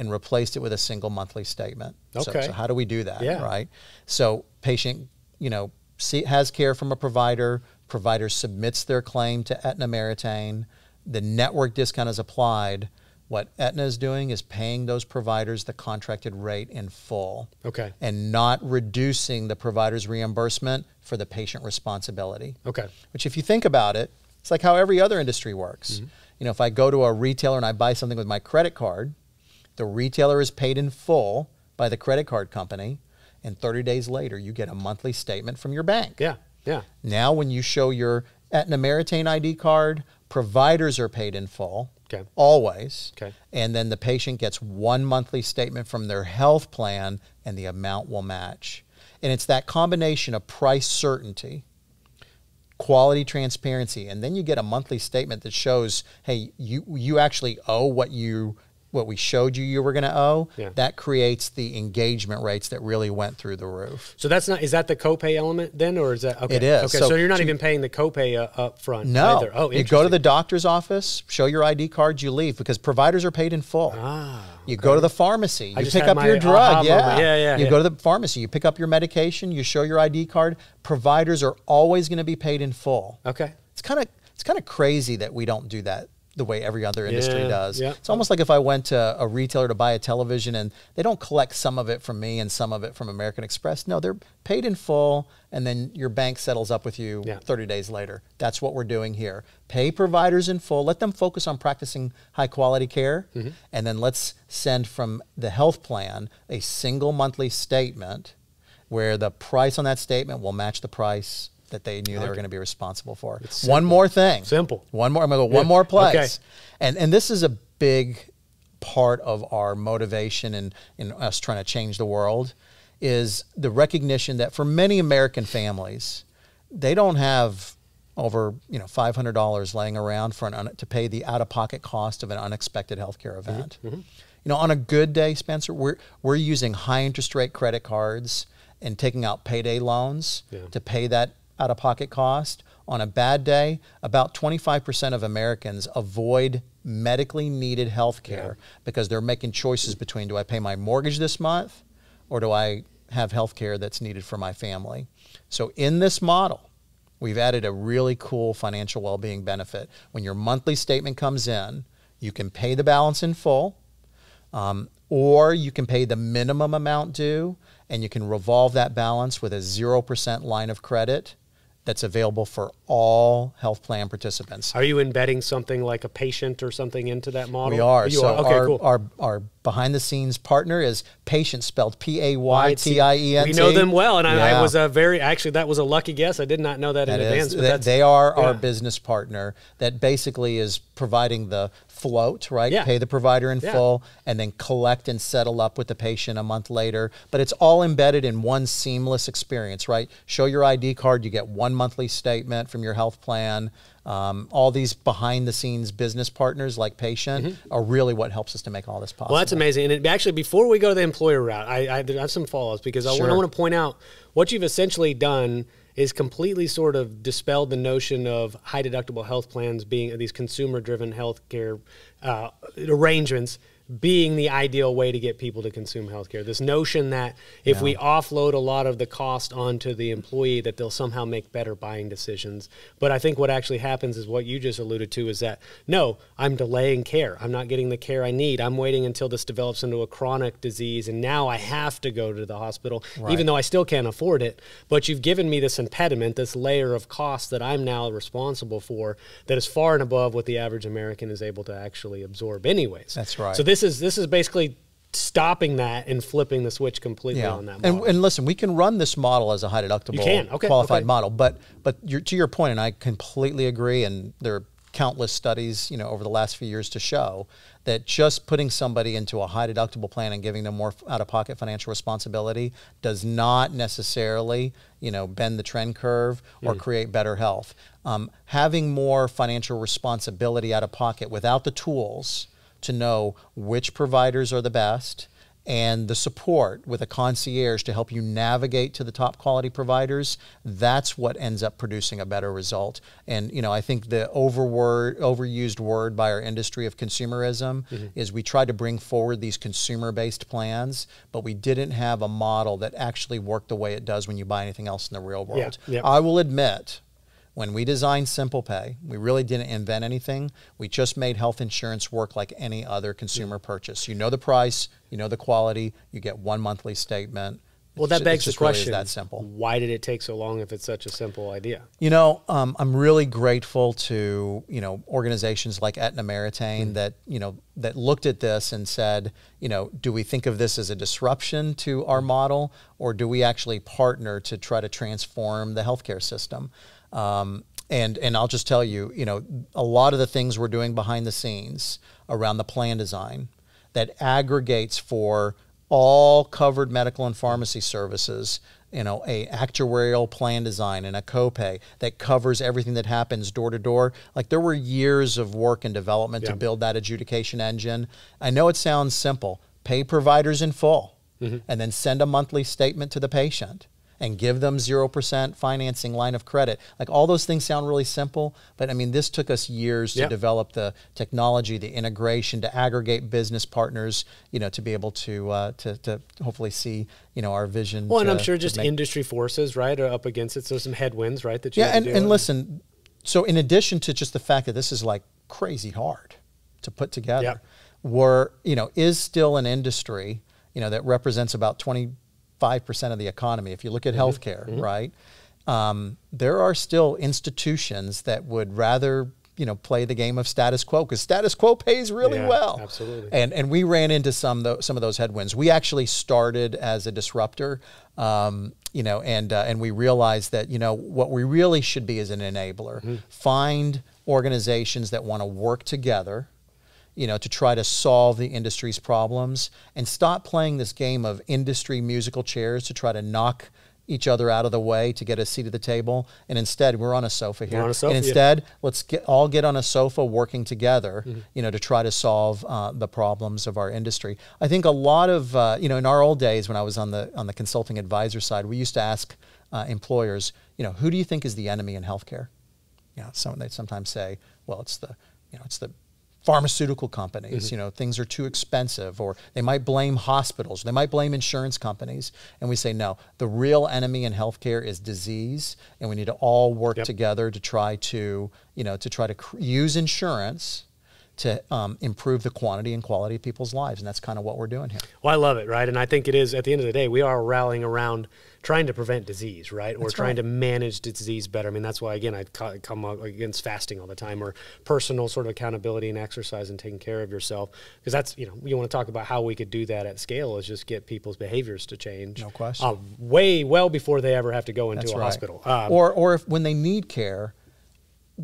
and replaced it with a single monthly statement. So- Okay. So, how do we do that? Yeah. Right. So patient, you know, see, has care from a provider. Provider submits their claim to Aetna Meritain. The network discount is applied. What Aetna is doing is paying those providers the contracted rate in full Okay. and not reducing the provider's reimbursement for the patient responsibility. Okay. Which, if you think about it, it's like how every other industry works. Mm-hmm. You know, if I go to a retailer and I buy something with my credit card, the retailer is paid in full by the credit card company, and 30 days later, you get a monthly statement from your bank. Yeah. Yeah. Now, when you show your Aetna Meritain ID card, providers are paid in full. Okay. Always. Okay. And then the patient gets one monthly statement from their health plan, and the amount will match. And it's that combination of price certainty, quality transparency, and then you get a monthly statement that shows, hey, you you actually owe what you what we showed you you were going to owe. Yeah. That creates the engagement rates that really went through the roof. So that's not is that the copay element then, or is that okay? It is. Okay, so, So- you're not so- even paying the copay uh, up front. No. Either. Oh, you go to the doctor's office, show your ID card, you leave because providers are paid in full. Ah. You go to the pharmacy, you pick up your drug. Yeah. moment. Yeah, yeah, You yeah. go to the pharmacy, you pick up your medication, you show your ID card. Providers are always going to be paid in full. Okay. It's kind of it's kind of crazy that we don't do that the way every other industry Yeah, does. yeah. It's almost like if I went to a retailer to buy a television and they don't collect some of it from me and some of it from American Express. No, they're paid in full and then your bank settles up with you Yeah. 30 days later. That's what we're doing here. Pay providers in full, let them focus on practicing high quality care, Mm-hmm. and then let's send from the health plan a single monthly statement where the price on that statement will match the price that they knew they were going to be responsible for. One more thing. Simple. One more. I'm going to go one Yeah. more place. Okay. And and this is a big part of our motivation and in us trying to change the world is the recognition that for many American families, they don't have over you know five hundred dollars laying around for an un, to pay the out of pocket cost of an unexpected healthcare event. You know, on a good day, Spencer, we're we're using high interest rate credit cards and taking out payday loans Yeah. to pay that out of pocket cost. On a bad day, about 25% of Americans avoid medically needed health care because they're making choices between do I pay my mortgage this month or do I have health care that's needed for my family? So, in this model, we've added a really cool financial well being benefit. When your monthly statement comes in, you can pay the balance in full. Um, or you can pay the minimum amount due and you can revolve that balance with a 0% line of credit that's available for all health plan participants. Are you embedding something like a patient or something into that model? We are. You so are. Okay, our, cool. our, our behind the scenes partner is Paytient spelled P A Y T I E N T. We know them well, and I, I was a very actually that was a lucky guess. I did not know that, That in is- advance. But they- that's, they are yeah. our business partner that basically is providing the float, right? Yeah. Pay the provider in Yeah. full and then collect and settle up with the patient a month later. But it's all embedded in one seamless experience, right? Show your ID card, you get one monthly statement from your health plan. Um, all these behind the scenes business partners like Paytient are really what helps us to make all this possible. Mm-hmm. Well, that's amazing. And it, actually, before we go to the employer route, I, I have some follow-ups because I, want, I want to point out what you've essentially done is completely sort of dispelled the notion of high deductible health plans being these consumer-driven healthcare uh, arrangements being the ideal way to get people to consume healthcare. This notion that if we offload a lot of the cost onto the employee, that they'll somehow make better buying decisions. But I think what actually happens is what you just alluded to is that no, I'm delaying care. I'm not getting the care I need. I'm waiting until this develops into a chronic disease, and now I have to go to the hospital, even though I still can't afford it. But you've given me this impediment, this layer of cost that I'm now responsible for, that is far and above what the average American is able to actually absorb, anyways. That's right. So this is this is basically stopping that and flipping the switch completely on that model. And, and listen, we can run this model as a high deductible okay, qualified okay. model, but but to your point, and I completely agree, and there are countless studies, you know, over the last few years to show that just putting somebody into a high deductible plan and giving them more out-of-pocket financial responsibility does not necessarily, you know, bend the trend curve or mm. create better health. Um, having more financial responsibility out of pocket without the tools to know which providers are the best and the support with a concierge to help you navigate to the top quality providers that's what ends up producing a better result and you know i think the overword overused word by our industry of consumerism mm-hmm. is we tried to bring forward these consumer based plans but we didn't have a model that actually worked the way it does when you buy anything else in the real world yeah, yeah. i will admit when we designed Simple Pay, we really didn't invent anything. We just made health insurance work like any other consumer purchase. You know the price, you know the quality, you get one monthly statement. Well, that begs the question: really that simple. Why did it take so long if it's such a simple idea? You know, um, I'm really grateful to you know organizations like Aetna Meritain mm-hmm. that you know that looked at this and said, you know, do we think of this as a disruption to our model, or do we actually partner to try to transform the healthcare system? Um, and and I'll just tell you, you know, a lot of the things we're doing behind the scenes around the plan design that aggregates for all covered medical and pharmacy services you know a actuarial plan design and a copay that covers everything that happens door to door like there were years of work and development yeah. to build that adjudication engine i know it sounds simple pay providers in full mm-hmm. and then send a monthly statement to the patient and give them 0% financing line of credit. Like all those things sound really simple, but I mean, this took us years to develop the technology, the integration, to aggregate business partners, you know, to be able to, uh, to, to hopefully see, you know, our vision. Well, to, and I'm sure just industry forces, right, are up against it. So some headwinds, right? That you yeah, and, and listen, so in addition to just the fact that this is like crazy hard to put together, yep. we're, you know, is still an industry, you know, that represents about 20 5% of the economy. If you look at mm-hmm. healthcare, mm-hmm. right? Um, there are still institutions that would rather you know play the game of status quo because status quo pays really yeah, well. Absolutely. And and we ran into some some of those headwinds. We actually started as a disruptor, um, you know, and uh, and we realized that you know what we really should be is an enabler. Mm-hmm. Find organizations that want to work together you know, to try to solve the industry's problems and stop playing this game of industry musical chairs to try to knock each other out of the way to get a seat at the table. And instead, we're on a sofa here. A sofa, and instead, yeah. let's get all get on a sofa working together, mm-hmm. you know, to try to solve uh, the problems of our industry. I think a lot of, uh, you know, in our old days when I was on the on the consulting advisor side, we used to ask uh, employers, you know, who do you think is the enemy in healthcare? You know, some, they sometimes say, well, it's the, you know, it's the pharmaceutical companies mm-hmm. you know things are too expensive or they might blame hospitals they might blame insurance companies and we say no the real enemy in healthcare is disease and we need to all work yep. together to try to you know to try to cr- use insurance to um, improve the quantity and quality of people's lives and that's kind of what we're doing here well i love it right and i think it is at the end of the day we are rallying around trying to prevent disease, right? Or trying right. to manage disease better. I mean, that's why again I come against fasting all the time, or personal sort of accountability and exercise and taking care of yourself, because that's you know you want to talk about how we could do that at scale is just get people's behaviors to change. No question. Uh, way well before they ever have to go into that's a right. hospital, um, or or if when they need care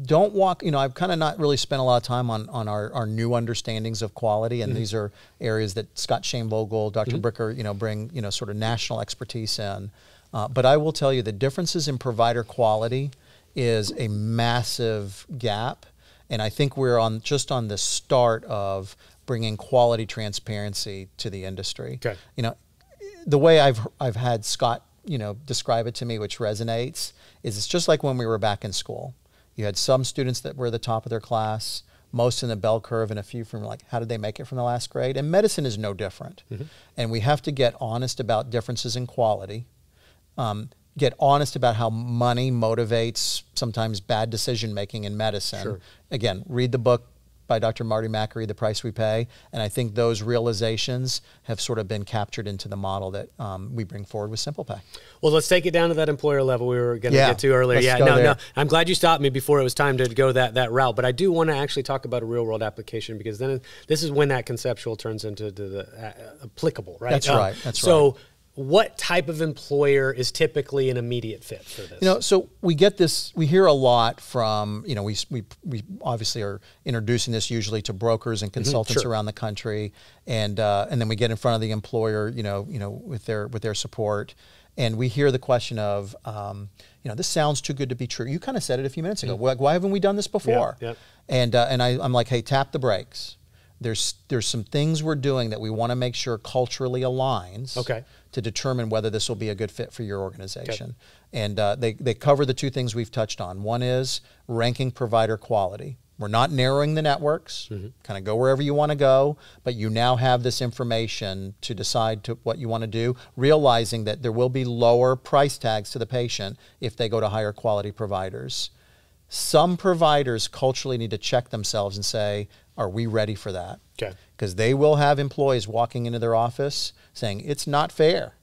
don't walk you know i've kind of not really spent a lot of time on, on our, our new understandings of quality and mm-hmm. these are areas that scott Shane Vogel, dr mm-hmm. bricker you know bring you know sort of national expertise in uh, but i will tell you the differences in provider quality is a massive gap and i think we're on just on the start of bringing quality transparency to the industry okay. you know the way i've i've had scott you know describe it to me which resonates is it's just like when we were back in school you had some students that were the top of their class, most in the bell curve, and a few from like, how did they make it from the last grade? And medicine is no different. Mm-hmm. And we have to get honest about differences in quality, um, get honest about how money motivates sometimes bad decision making in medicine. Sure. Again, read the book by Dr. Marty Makary, The Price We Pay. And I think those realizations have sort of been captured into the model that um, we bring forward with Simple Pay. Well, let's take it down to that employer level we were going to Yeah, get to earlier. Yeah, no, there. no. I'm glad you stopped me before it was time to go that, that route. But I do want to actually talk about a real world application because then this is when that conceptual turns into the, the uh, applicable, right? That's right, that's right. so, what type of employer is typically an immediate fit for this? You know, so we get this. We hear a lot from you know we we we obviously are introducing this usually to brokers and consultants sure. around the country, and uh, and then we get in front of the employer, you know, you know, with their with their support, and we hear the question of, um, you know, this sounds too good to be true. You kind of said it a few minutes ago. Why, why haven't we done this before? yeah. And uh, and I, I'm like, hey, tap the brakes. There's there's some things we're doing that we want to make sure culturally aligns Okay. To determine whether this will be a good fit for your organization. And uh, they, they cover the two things we've touched on. One is ranking provider quality. We're not narrowing the networks, kind of go wherever you want to go, but you now have this information to decide to what you want to do, realizing that there will be lower price tags to the patient if they go to higher quality providers. Some providers culturally need to check themselves and say, are we ready for that? Okay. because they will have employees walking into their office saying it's not fair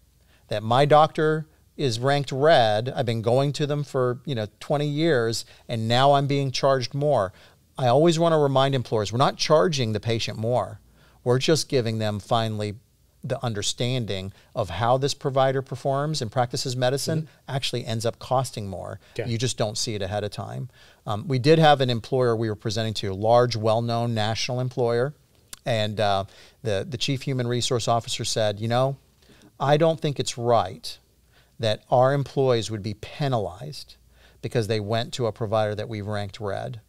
that my doctor is ranked red i've been going to them for you know 20 years and now i'm being charged more i always want to remind employers we're not charging the patient more we're just giving them finally the understanding of how this provider performs and practices medicine actually ends up costing more. Okay. You just don't see it ahead of time. Um, we did have an employer we were presenting to, a large, well-known national employer, and uh, the the chief human resource officer said, "You know, I don't think it's right that our employees would be penalized because they went to a provider that we've ranked red.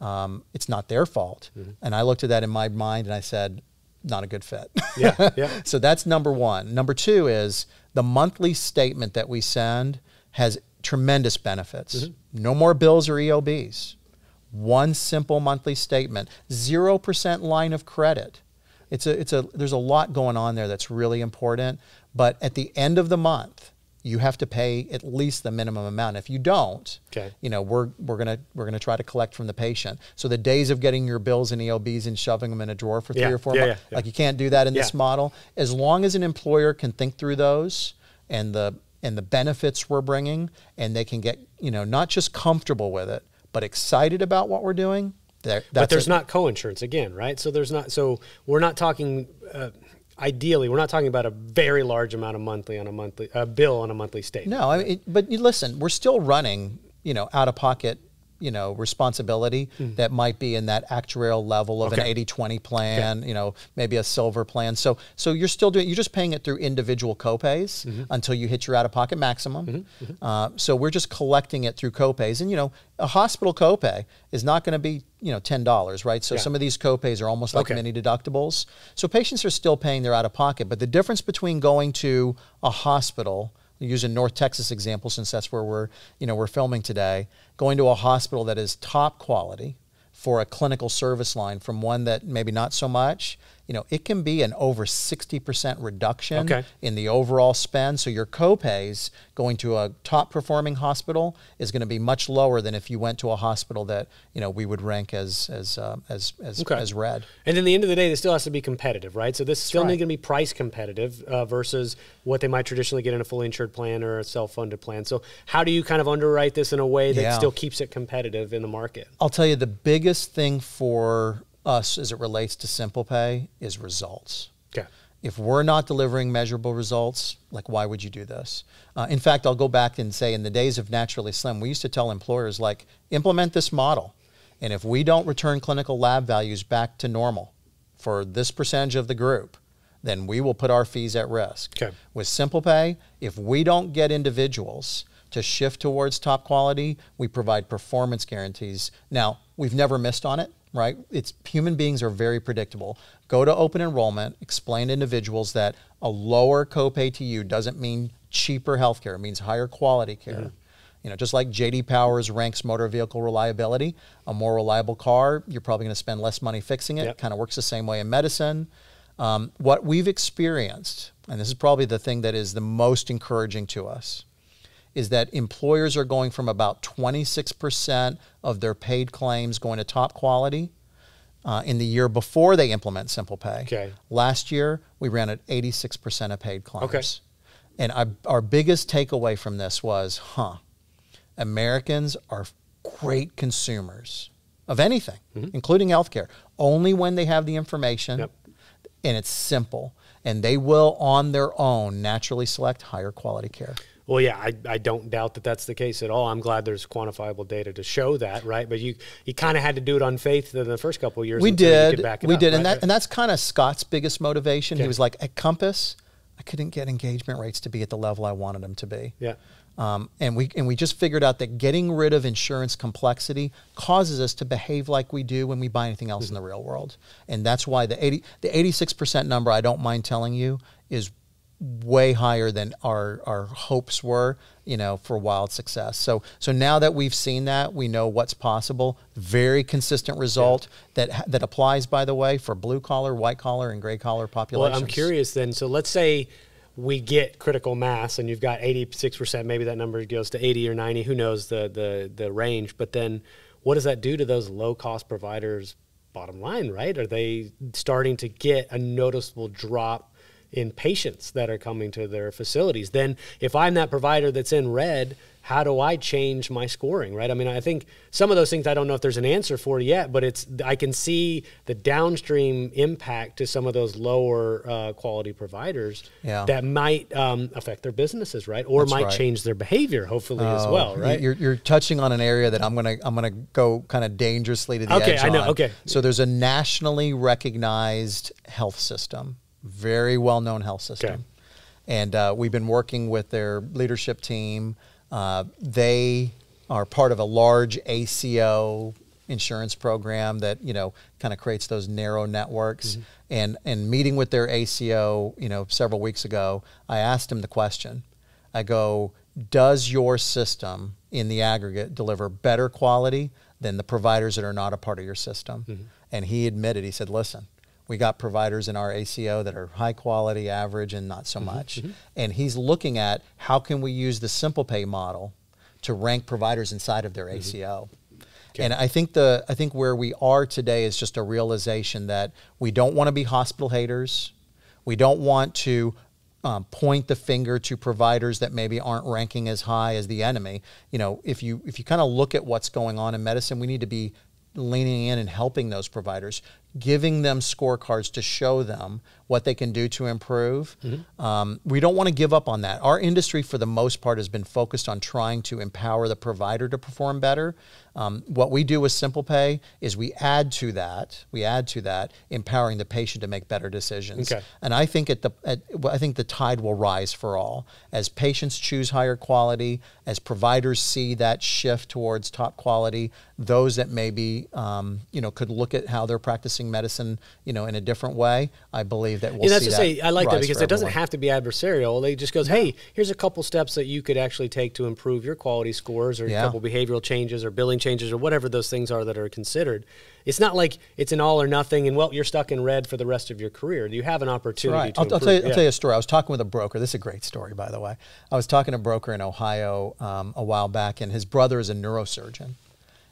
Um, it's not their fault." And I looked at that in my mind and I said, "Not a good fit." Yeah, yeah. So that's number one. Number two is the monthly statement that we send has tremendous benefits. Mm-hmm. No more bills or EOBs. One simple monthly statement. Zero percent line of credit. It's a it's a there's a lot going on there that's really important. But at the end of the month, you have to pay at least the minimum amount. If you don't, Okay. you know we're we're gonna we're gonna try to collect from the patient. So the days of getting your bills and EOBs and shoving them in a drawer for three Yeah, or four yeah, months, yeah, like you can't do that in this model. As long as an employer can think through those and the and the benefits we're bringing, and they can get you know not just comfortable with it, but excited about what we're doing. That, but there's it. not co-insurance again, right? So there's not. So we're not talking. Uh, ideally, we're not talking about a very large amount of monthly on a monthly uh, bill on a monthly statement. No, I mean, but you listen, we're still running, you know, out of pocket, you know, responsibility that might be in that actuarial level of Hmm. Okay. an 80-20 plan, you know, maybe a silver plan. So so you're still doing you're just paying it through individual copays Mm-hmm. until you hit your out of pocket maximum. Uh, so we're just collecting it through copays. And you know, a hospital copay is not going to be, you know, $10, right? So Yeah. some of these copays are almost like Okay. mini deductibles. So patients are still paying their out of pocket, but the difference between going to a hospital, using North Texas example since that's where we're, you know, we're filming today, going to a hospital that is top quality for a clinical service line from one that maybe not so much, you know, it can be an over 60% reduction Okay. in the overall spend. So your copays going to a top performing hospital is going to be much lower than if you went to a hospital that, you know, we would rank as as uh, as as, Okay. as red. And in the end of the day, this still has to be competitive, right? So this is still right. going to be price competitive uh, versus what they might traditionally get in a fully insured plan or a self-funded plan. So how do you kind of underwrite this in a way that Yeah. still keeps it competitive in the market? I'll tell you the biggest thing for us as it relates to Simple Pay is results. Okay. If we're not delivering measurable results, like why would you do this? Uh, in fact, I'll go back and say in the days of Naturally Slim, we used to tell employers like implement this model, and if we don't return clinical lab values back to normal for this percentage of the group, then we will put our fees at risk. Okay. With Simple Pay, if we don't get individuals to shift towards top quality, we provide performance guarantees. Now, we've never missed on it, right? It's human beings are very predictable. Go to open enrollment, explain to individuals that a lower copay to you doesn't mean cheaper healthcare, it means higher quality care. You know, just like JD Powers ranks motor vehicle reliability, a more reliable car, you're probably going to spend less money fixing it. Yep. Kind of works the same way in medicine. Um, what we've experienced, and this is probably the thing that is the most encouraging to us, is that employers are going from about 26% of their paid claims going to top quality uh, in the year before they implement Simple Pay. Okay. Last year, we ran at 86% of paid claims. Okay. And I, our biggest takeaway from this was, huh, Americans are great consumers of anything, including healthcare, only when they have the information Yep. and it's simple. And they will, on their own, naturally select higher quality care. Well, yeah, I, I don't doubt that that's the case at all. I'm glad there's quantifiable data to show that, right? But you you kind of had to do it on faith in the first couple of years. We did, back it we up, did, and that and that's kind of Scott's biggest motivation. He was like, at Compass, I couldn't get engagement rates to be at the level I wanted them to be. yeah. Um, and we and we just figured out that getting rid of insurance complexity causes us to behave like we do when we buy anything else in the real world, and that's why the eighty the eighty six percent number I don't mind telling you is way higher than our our hopes were, you know, for wild success. So so now that we've seen that, we know what's possible. Very consistent result that that applies, by the way, for blue collar, white collar, and gray collar Well, populations. I'm curious then. So let's say we get critical mass and you've got 86%, maybe that number goes to 80 or 90, who knows the, the, the range. But then what does that do to those low cost providers' bottom line, right? Are they starting to get a noticeable drop in patients that are coming to their facilities? Then if I'm that provider that's in red, how do I change my scoring, right? I mean, I think some of those things I don't know if there's an answer for yet, but it's I can see the downstream impact to some of those lower uh, quality providers Yeah. that might um, affect their businesses, right? Or That's might right. change their behavior, hopefully as Oh, well, you- right? You're, you're touching on an area that I'm gonna I'm gonna go kind of dangerously to the Okay, edge I know, on. okay. So there's a nationally recognized health system, very well known health system, Okay. and uh, we've been working with their leadership team. Uh, they are part of a large ACO insurance program that you know kind of creates those narrow networks. Mm-hmm. And and meeting with their ACO, you know, several weeks ago, I asked him the question. I go, does your system in the aggregate deliver better quality than the providers that are not a part of your system? Mm-hmm. And he admitted, he said, listen, we got providers in our ACO that are high quality, average, and not so mm-hmm, much. Mm-hmm. And he's looking at how can we use the simple pay model to rank providers inside of their mm-hmm. ACO. And I think the I think where we are today is just a realization that we don't want to be hospital haters. We don't want to um, point the finger to providers that maybe aren't ranking as high as the enemy. You know, if you if you kind of look at what's going on in medicine, we need to be leaning in and helping those providers, giving them scorecards to show them what they can do to improve. Um, we don't want to give up on that. Our industry, for the most part, has been focused on trying to empower the provider to perform better. Um, what we do with Simple Pay is we add to that. We add to that, empowering the patient to make better decisions. Okay. And I think at the at, I think the tide will rise for all as patients choose higher quality, as providers see that shift towards top quality. Those that maybe um, you know could look at how they're practicing medicine, you know, in a different way. I believe that we'll and that's see that say, I like that because it doesn't have to be adversarial. It just goes, hey, here's a couple steps that you could actually take to improve your quality scores, or Yeah. a couple behavioral changes, or billing changes, or whatever those things are that are considered. It's not like it's an all or nothing, and well, you're stuck in red for the rest of your career. You have an opportunity Right. to I'll, I'll tell you, I'll tell you a story. I was talking with a broker. This is a great story, by the way. I was talking to a broker in Ohio um, a while back, and his brother is a neurosurgeon.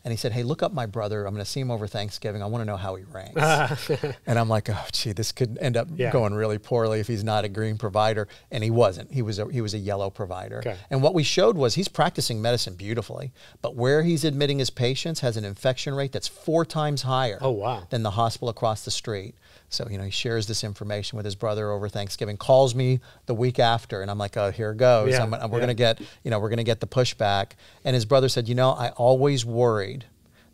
And he said, Hey, look up my brother. I'm going to see him over Thanksgiving. I want to know how he ranks. and I'm like, Oh, gee, this could end up Yeah. going really poorly if he's not a green provider. And he wasn't. He was a, he was a yellow provider. Okay. And what we showed was he's practicing medicine beautifully, but where he's admitting his patients has an infection rate that's four times higher Oh, wow. than the hospital across the street. So, you know, he shares this information with his brother over Thanksgiving, calls me the week after, and I'm like, oh, here it goes. Yeah, I'm, we're yeah. going to get, you know, we're going to get the pushback. And his brother said, you know, I always worried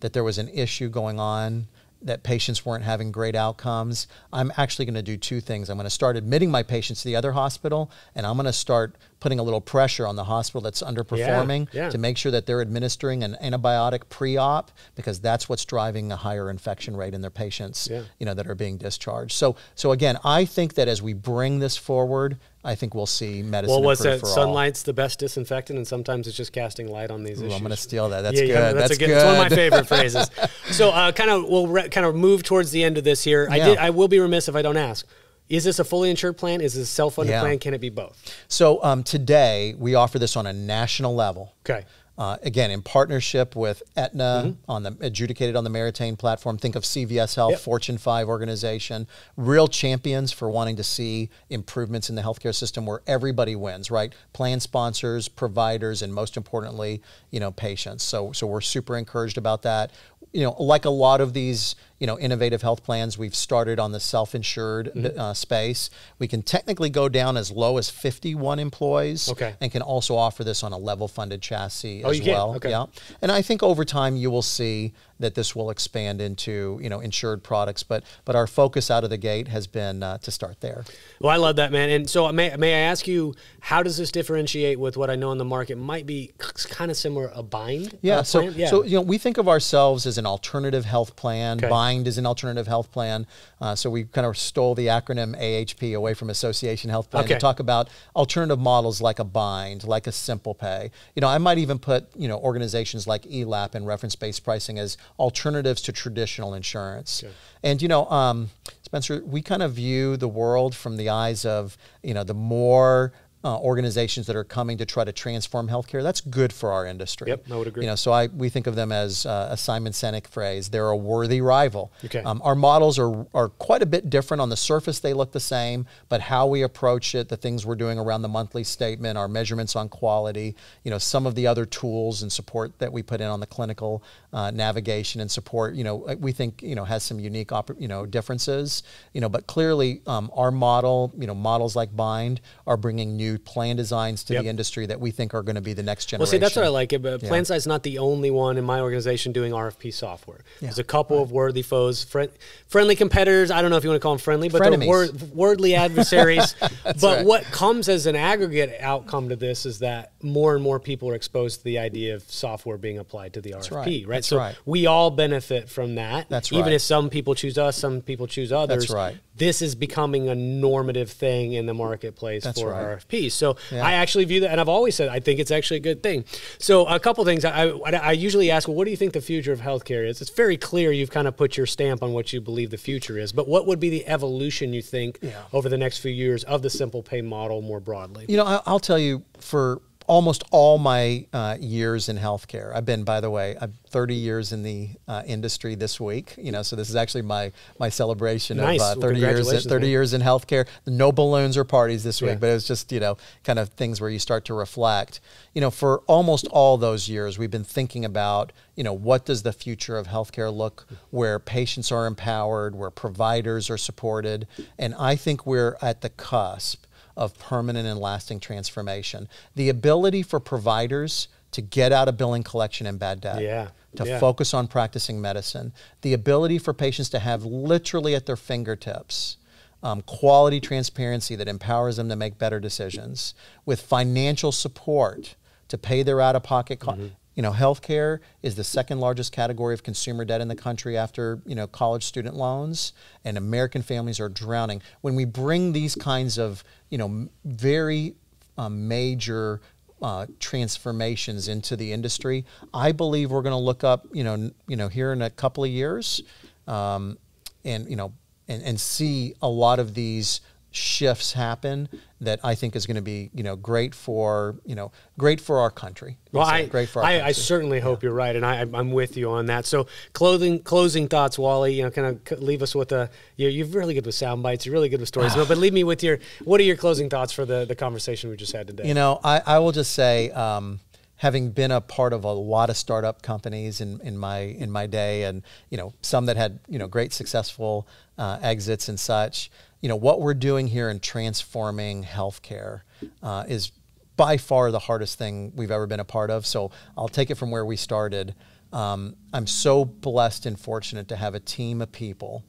that there was an issue going on, that patients weren't having great outcomes. I'm actually going to do two things. I'm going to start admitting my patients to the other hospital, and I'm going to start putting a little pressure on the hospital that's underperforming yeah. to make sure that they're administering an antibiotic pre-op because that's what's driving a higher infection rate in their patients Yeah. you know that are being discharged so so again i think that as we bring this forward i think we'll see medicine Well, what's improve that? for all. Sunlight's the best disinfectant, and sometimes it's just casting light on these Ooh, issues. i'm going to steal that that's yeah, good yeah, that's, a good, good It's one of my favorite phrases. So, uh, kind of, we'll re- kind of move towards the end of this here. I did. I will be remiss if I don't ask. Is this a fully insured plan? Is this a self-funded Yeah. plan? Can it be both? so um, today we offer this on a national level Okay. Uh, again, in partnership with Aetna mm-hmm. on the adjudicated on the Meritain platform. Think of CVS Health, yep. Fortune 5 organization, real champions for wanting to see improvements in the healthcare system where everybody wins, right? Plan sponsors, providers, and most importantly, you know, patients. So, so we're super encouraged about that you know, like a lot of these, you know, innovative health plans, we've started on the self-insured mm-hmm. uh, space. We can technically go down as low as 51 employees, okay. and can also offer this on a level-funded chassis oh, as well. Okay. Yeah, and I think over time you will see that this will expand into you know insured products. But but our focus out of the gate has been uh, to start there. Well, I love that, man. And so may may I ask you, how does this differentiate with what I know in the market might be kind of similar a bind? Yeah. Uh, so yeah. so you know we think of ourselves as an alternative health plan. Okay. Bind is an alternative health plan. Uh, so we kind of stole the acronym AHP away from Association Health Plan okay. to talk about alternative models like a Bind, like a Simple Pay. You know, I might even put you know organizations like ELAP and reference based pricing as alternatives to traditional insurance. Okay. And you know, um, Spencer, we kind of view the world from the eyes of you know the more uh, organizations that are coming to try to transform healthcare. That's good for our industry. Yep, I would agree. You know, so I we think of them as uh, a Simon Sinek phrase. They're a worthy rival. Okay. Um, our models are are quite a bit different. On the surface, they look the same, but how we approach it, the things we're doing around the monthly statement, our measurements on quality, you know, some of the other tools and support that we put in on the clinical uh, navigation and support, you know, we think you know has some unique you know differences. You know, but clearly um, our model, you know, models like Bind are bringing new plan designs to yep. the industry that we think are going to be the next generation. Well, see, that's what I like. It, but yeah. is not the only one in my organization doing RFP software. Yeah. There's a couple right. of worthy foes, friend, friendly competitors. I don't know if you want to call them friendly, but Frenemies. they're word, wordly adversaries. but right. what comes as an aggregate outcome to this is that more and more people are exposed to the idea of software being applied to the that's RFP. Right. right? That's so right. we all benefit from that. That's right. Even if some people choose us, some people choose others. That's right. This is becoming a normative thing in the marketplace that's for right. So yeah. I actually view that, and I've always said I think it's actually a good thing. So a couple things I, I, I usually ask, well, what do you think the future of healthcare is? It's very clear you've kind of put your stamp on what you believe the future is, but what would be the evolution you think yeah. over the next few years of the simple pay model more broadly? You know, I'll tell you for almost all my uh, years in healthcare. I've been, by the way, I'm 30 years in the uh, industry this week. You know, so this is actually my my celebration nice. of uh, 30 well, years. 30 man. years in healthcare. No balloons or parties this week, yeah. but it was just you know kind of things where you start to reflect. You know, for almost all those years, we've been thinking about you know what does the future of healthcare look, where patients are empowered, where providers are supported, and I think we're at the cusp of permanent and lasting transformation. The ability for providers to get out of billing collection and bad debt. Yeah. To yeah. focus on practicing medicine. The ability for patients to have literally at their fingertips um, quality transparency that empowers them to make better decisions with financial support to pay their out of pocket costs. Mm-hmm. You know, healthcare is the second largest category of consumer debt in the country after, you know, college student loans, and American families are drowning. When we bring these kinds of, you know, very um, major uh, transformations into the industry, I believe we're going to look up, you know, you know, here in a couple of years, um, and you know, and, and see a lot of these shifts happen that I think is going to be you know great for you know great for our country. Well, I great for our I, country. I certainly hope you're right, and I, I'm with you on that. So, clothing closing thoughts, Wally. You know, kind of leave us with a you're, you're really good with sound bites. You're really good with stories, but, but leave me with your what are your closing thoughts for the the conversation we just had today? You know, I, I will just say. Um, having been a part of a lot of startup companies in, in my in my day, and you know some that had you know great successful uh, exits and such, you know what we're doing here in transforming healthcare uh, is by far the hardest thing we've ever been a part of. So I'll take it from where we started. Um, I'm so blessed and fortunate to have a team of people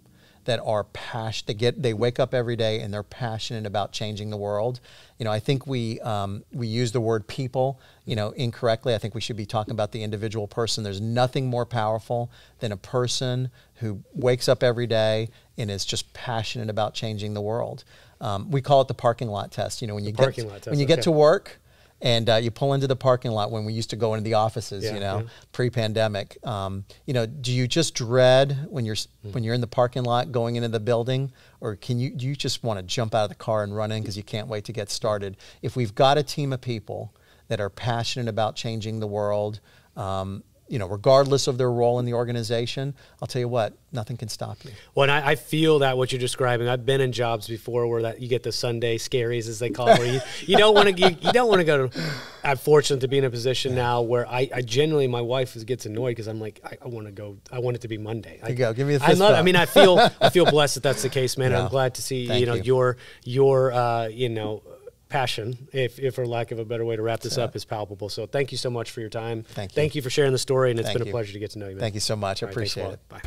that are passionate. They get they wake up every day and they're passionate about changing the world. You know, I think we um, we use the word people, you know, incorrectly. I think we should be talking about the individual person. There's nothing more powerful than a person who wakes up every day and is just passionate about changing the world. Um, we call it the parking lot test. You know, when you the get test, when you okay. get to work and uh, you pull into the parking lot when we used to go into the offices, Yeah, you know, yeah. pre-pandemic. Um, you know, do you just dread when you're Hmm. when you're in the parking lot going into the building, or can you do you just want to jump out of the car and run in because you can't wait to get started? If we've got a team of people that are passionate about changing the world. Um, you know, regardless of their role in the organization, I'll tell you what, nothing can stop you. Well, and I, I, feel that what you're describing. I've been in jobs before where that you get the Sunday scaries, as they call it, where you, you don't want to you, you, don't want to go to. I'm fortunate to be in a position now where I, I genuinely my wife gets annoyed because I'm like I, I want to go. I want it to be Monday. I, go. Give me the. I love. I mean, I feel I feel blessed that that's the case, man. I'm glad to see you know you. your your uh, you know passion, if, if for lack of a better way to wrap this up, is palpable. So thank you so much for your time. Thank you. Thank you for sharing the story, and it's thank been a pleasure to get to know you. Man. Thank you so much. I All appreciate right, it. Bye.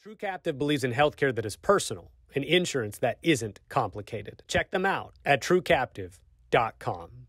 True Captive believes in healthcare that is personal and insurance that isn't complicated. Check them out at truecaptive.com.